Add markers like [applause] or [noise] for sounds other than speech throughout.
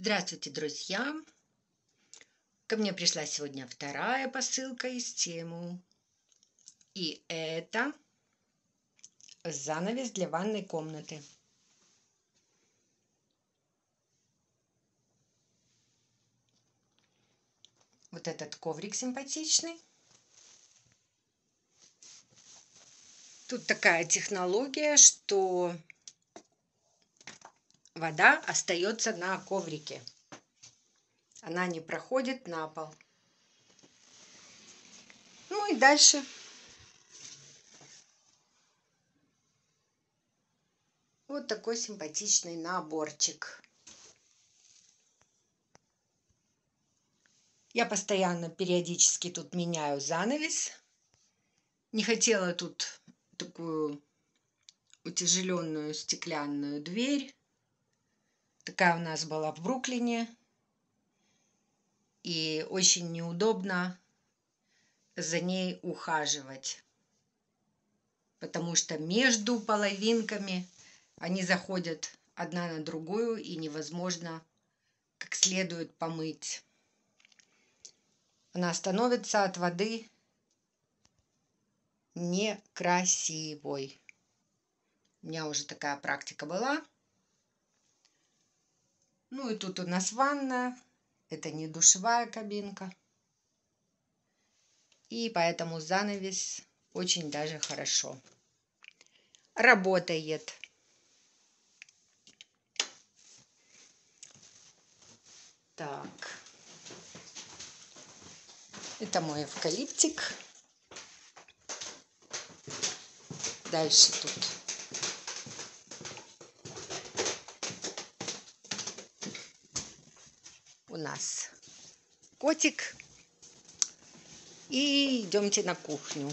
Здравствуйте, друзья! Ко мне пришла сегодня вторая посылка из тему. И это занавес для ванной комнаты. Вот этот коврик симпатичный. Тут такая технология, что вода остается на коврике. Она не проходит на пол. Ну и дальше. Вот такой симпатичный наборчик. Я постоянно, периодически тут меняю занавес. Не хотела тут такую утяжеленную стеклянную дверь. Такая у нас была в Бруклине. И очень неудобно за ней ухаживать. Потому что между половинками они заходят одна на другую и невозможно как следует помыть. Она становится от воды некрасивой. У меня уже такая практика была. Ну и тут у нас ванна. Это не душевая кабинка. И поэтому занавес очень даже хорошо работает. Так. Это мой эвкалиптик. Дальше тут у нас котик. И идемте на кухню.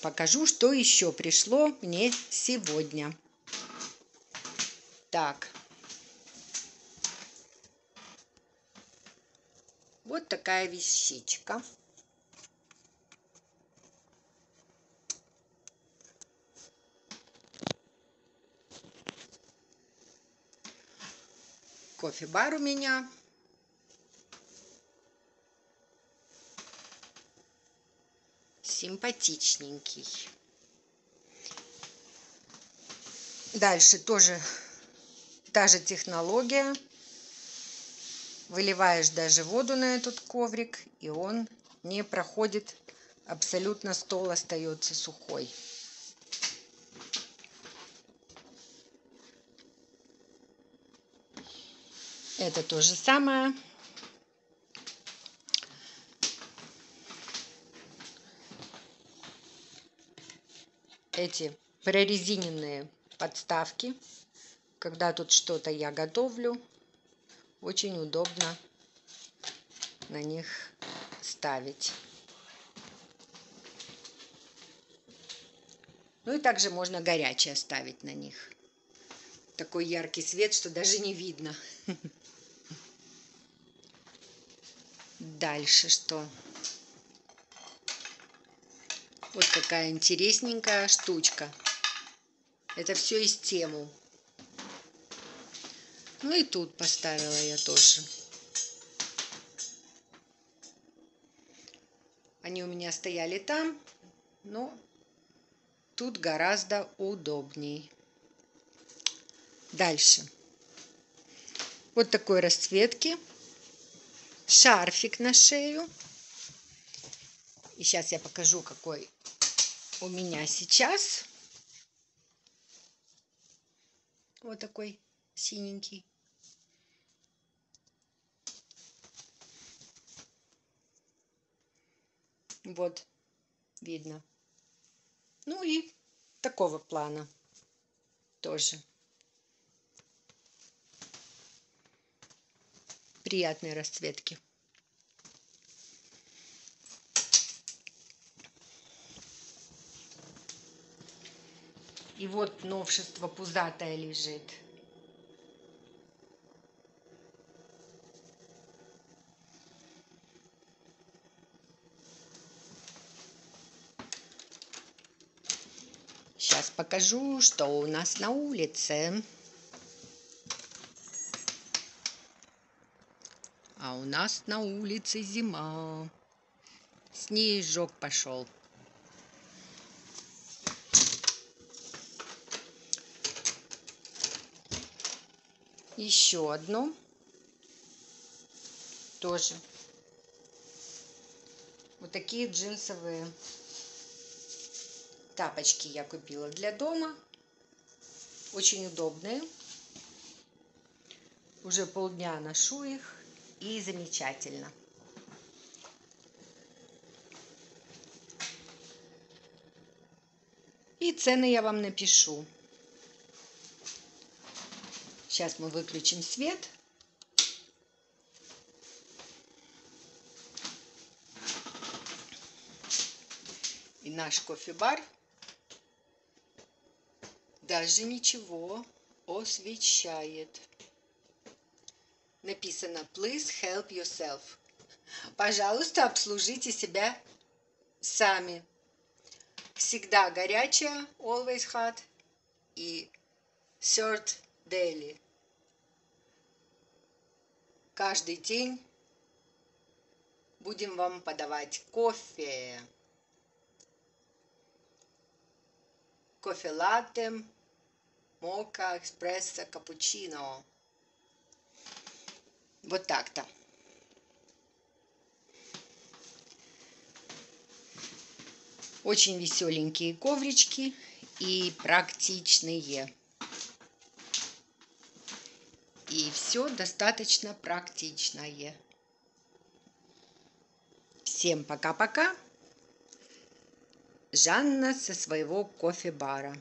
Покажу, что еще пришло мне сегодня. Так. Вот такая вещичка. Кофе-бар у меня. Симпатичненький. Дальше тоже та же технология. Выливаешь даже воду на этот коврик, и он не проходит, абсолютно стол остается сухой. Это то же самое. Эти прорезиненные подставки. Когда тут что-то я готовлю, очень удобно на них ставить. Ну и также можно горячее ставить на них. Такой яркий свет, что даже не видно. [laughs] Дальше что? Вот какая интересненькая штучка. Это все из тему. Ну и тут поставила я тоже. Они у меня стояли там, но тут гораздо удобней. Дальше. Вот такой расцветки. Шарфик на шею. И сейчас я покажу, какой у меня сейчас. Вот такой синенький. Вот, видно. Ну и такого плана тоже. Приятные расцветки. И вот новшество пузатое лежит. Сейчас покажу, что у нас на улице. А у нас на улице зима. Снежок пошел. Еще одно. Тоже. Вот такие джинсовые тапочки я купила для дома. Очень удобные. Уже полдня ношу их и замечательно. И цены я вам напишу. Сейчас мы выключим свет. И наш кофе-бар даже ничего освещает. Написано «Please help yourself». Пожалуйста, обслужите себя сами. Всегда горячая, always hot, и served daily каждый день будем вам подавать кофе. Кофе латте, мока, эспрессо, капучино. Вот так-то. Очень веселенькие коврички и практичные. И все достаточно практичное. Всем пока-пока. Жанна со своего кофе-бара.